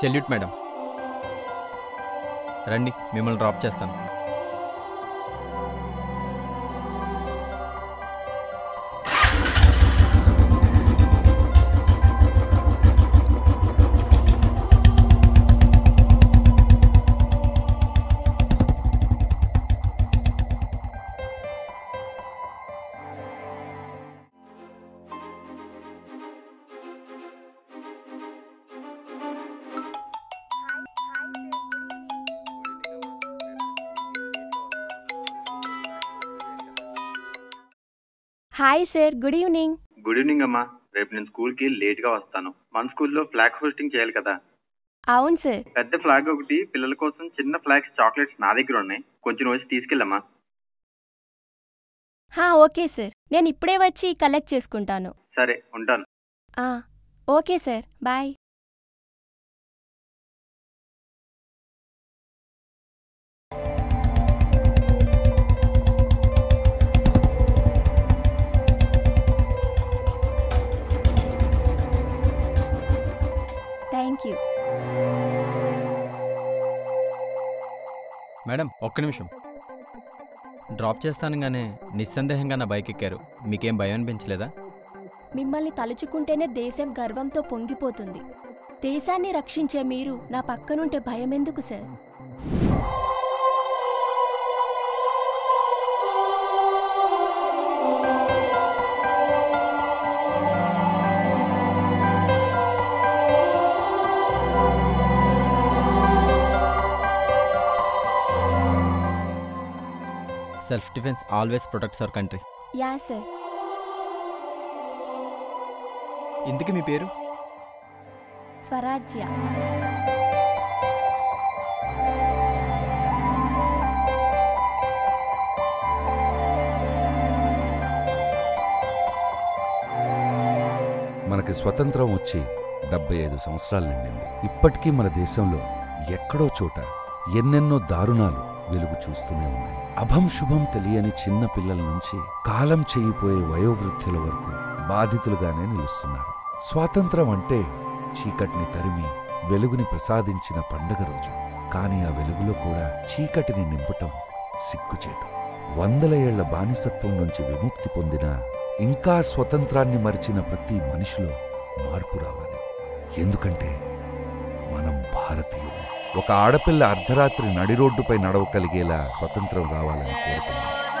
Salute madam. రండి మిమ్మల్ని drop చేస్తాను. Hi sir good evening good evening అమ్మా. రేపు నేను స్కూల్కి లేట్గా వస్తాను. మన స్కూల్లో ఫ్లాగ్ హోస్టింగ్ చేయాలి కదా? అవును సార్ పెద్ద ఫ్లాగ్ ఒకటి పిల్లల కోసం చిన్న ఫ్లాగ్స్ చాక్లెట్స్ నా దగ్గర ఉన్నాయి. కొంచెం వచ్చి తీసుకెళ్ళమ్మా. హా ఓకే సార్ నేను ఇప్పుడే వచ్చి కలెక్ట్ చేసుకుంటాను. సరే ఉంటాను. ఆ, ఓకే సార్ బాయ్ మేడం ఒక్క నిమిషం. డ్రాప్ చేస్తానుగానే నిస్సందేహంగా నా బైక్ ఎక్కారు మీకేం భయం అనిపించలేదా? మిమ్మల్ని తలుచుకుంటేనే దేశం గర్వంతో పొంగిపోతుంది. దేశాన్ని రక్షించే మీరు నా పక్కనుంటే భయమెందుకు sir? Self defence always protects our country yeah sir ఇందుకు మీ పేరు? స్వరాజ్య. మనకి స్వతంత్రం వచ్చి డెబ్బై ఐదు సంవత్సరాలు నిండింది. ఇప్పటికీ మన దేశంలో ఎక్కడో చోట ఎన్నెన్నో దారుణాలు వెలుగు చూస్తూనే ఉన్నాయి. అభం శుభం తెలియని చిన్న పిల్లల నుంచి కాలం చేయిపోయే వయోవృద్ధుల వరకు బాధితులుగానే నిలుస్తున్నారు. స్వాతంత్రం అంటే చీకటిని తరిమి వెలుగుని ప్రసాదించిన పండగ రోజు. కానీ ఆ వెలుగులో కూడా చీకటిని నింపటం సిగ్గుచేటు. వందల ఏళ్ళ బానిసత్వం నుంచి విముక్తి పొందిన ఇంకా స్వతంత్రాన్ని మరిచిన ప్రతి మనిషిలో మార్పు రావాలి. ఎందుకంటే మనం భారతీయులు. ఒక ఆడపిల్ల అర్ధరాత్రి నడిరోడ్డుపై నడవగలిగేలా స్వతంత్రం రావాలని కోరుకున్నాను